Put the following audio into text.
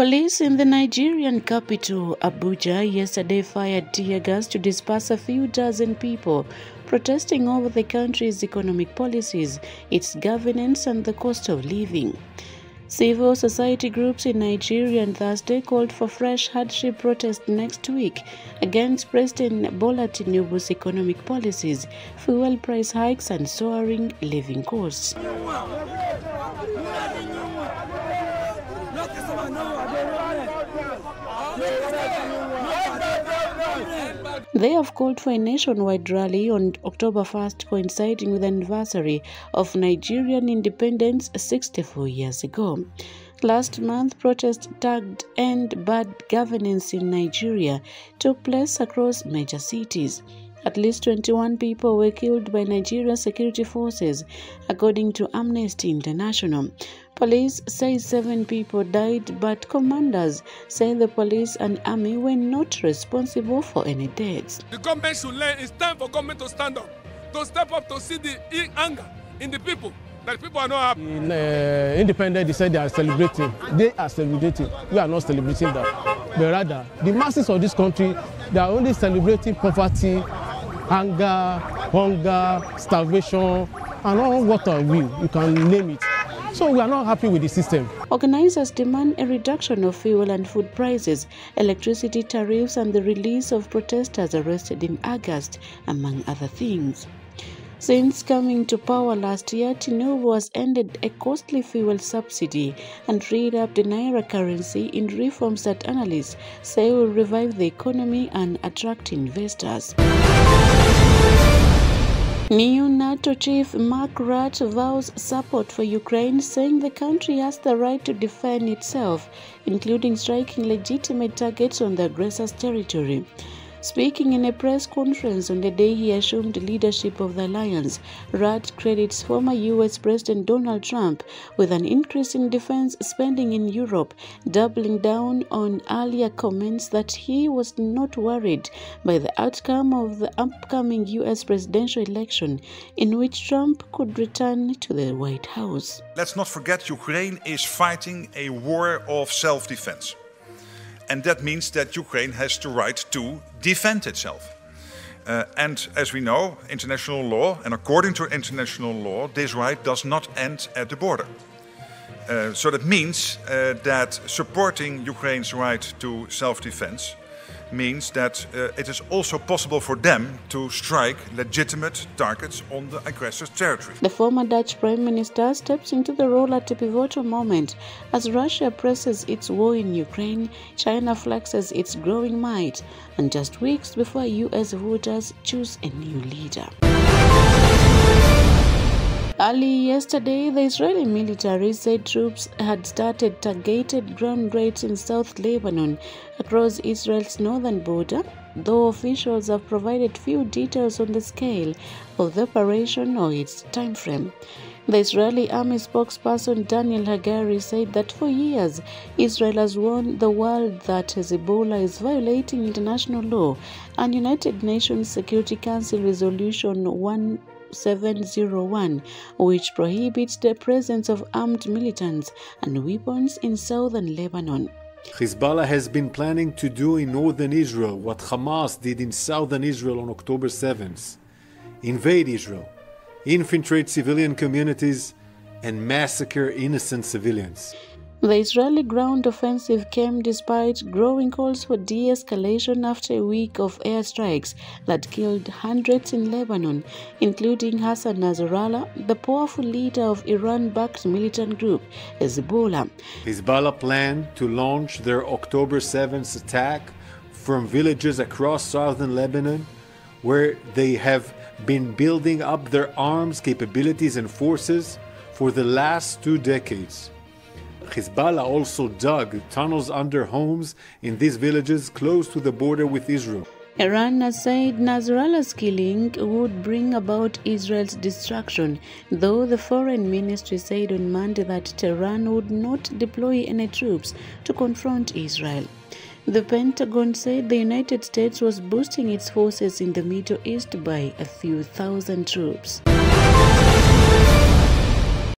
Police in the Nigerian capital, Abuja, yesterday fired tear gas to disperse a few dozen people protesting over the country's economic policies, its governance, and the cost of living. Civil society groups in Nigeria on Thursday called for fresh hardship protest next week against President Bola Tinubu's economic policies, fuel price hikes, and soaring living costs. They have called for a nationwide rally on October 1st, coinciding with the anniversary of Nigerian independence 64 years ago. Last month, protests tagged End Bad Governance in Nigeria took place across major cities. At least 21 people were killed by Nigerian security forces, according to Amnesty International. Police say seven people died, but commanders say the police and army were not responsible for any deaths. The government should learn. It's time for government to stand up, to step up, to see the anger in the people. That people are not happy. In uh, independent, they said they are celebrating. They are celebrating. We are not celebrating that. But rather, the masses of this country, they are only celebrating poverty, anger, hunger, starvation, and all what are we? You can name it. So we are not happy with the system. Organizers demand a reduction of fuel and food prices, electricity tariffs, and the release of protesters arrested in August, among other things. Since coming to power last year, Tinubu has ended a costly fuel subsidy and freed up the naira currency in reforms that analysts say will revive the economy and attract investors. New NATO chief Mark Rutte vows support for Ukraine, saying the country has the right to defend itself, including striking legitimate targets on the aggressor's territory. Speaking in a press conference on the day he assumed leadership of the alliance, Rutte credits former US President Donald Trump with an increase in defense spending in Europe, doubling down on earlier comments that he was not worried by the outcome of the upcoming US presidential election, in which Trump could return to the White House. Let's not forget Ukraine is fighting a war of self defense. And that means that Ukraine has the right to defend itself. Uh, and as we know, international law, and according to international law, this right does not end at the border. Uh, so that means uh, that supporting Ukraine's right to self defense means that uh, it is also possible for them to strike legitimate targets on the aggressor's territory. The former Dutch Prime Minister steps into the role at a pivotal moment as Russia presses its war in Ukraine, China flexes its growing might, and just weeks before US voters choose a new leader. Early yesterday, the Israeli military said troops had started targeted ground raids in South Lebanon across Israel's northern border, though officials have provided few details on the scale of the operation or its timeframe. The Israeli army spokesperson Daniel Hagari said that for years Israel has warned the world that Hezbollah is violating international law and United Nations Security Council Resolution 1 701, which prohibits the presence of armed militants and weapons in southern Lebanon. Hezbollah has been planning to do in northern Israel what Hamas did in southern Israel on October 7th invade Israel, infiltrate civilian communities, and massacre innocent civilians. The Israeli ground offensive came despite growing calls for de escalation after a week of airstrikes that killed hundreds in Lebanon, including Hassan Nasrallah, the powerful leader of Iran backed militant group Hezbollah. Hezbollah planned to launch their October 7th attack from villages across southern Lebanon, where they have been building up their arms capabilities and forces for the last two decades. Hezbollah also dug tunnels under homes in these villages close to the border with Israel. Iran has said Nasrallah's killing would bring about Israel's destruction, though the foreign ministry said on Monday that Tehran would not deploy any troops to confront Israel. The Pentagon said the United States was boosting its forces in the Middle East by a few thousand troops.